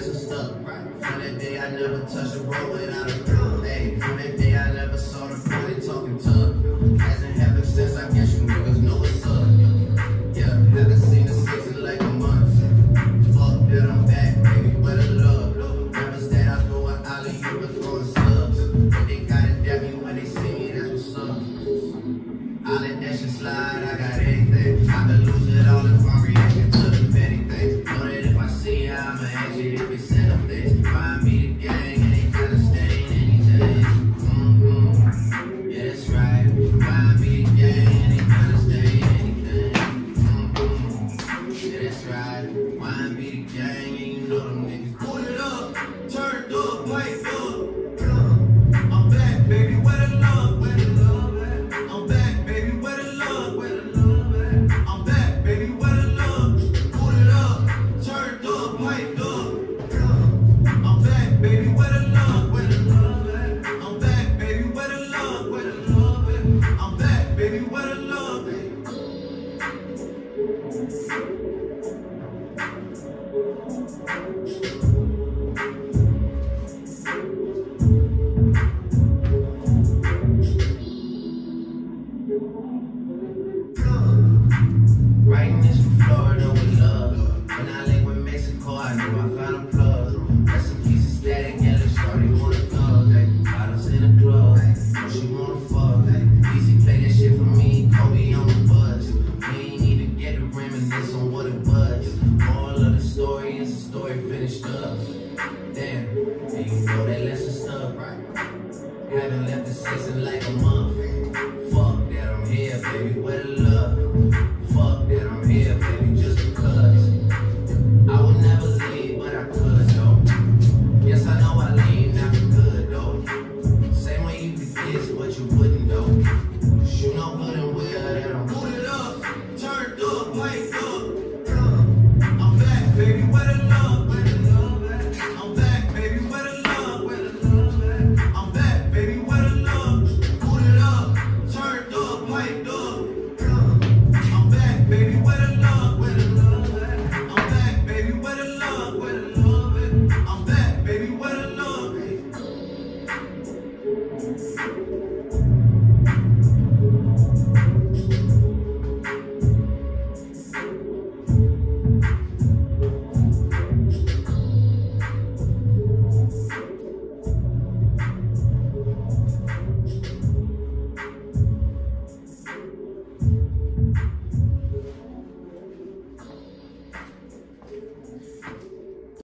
business stuck. Right. From that day, I never touched a roll without a proof. Hey, you know that let's right. Haven't left the system like a month.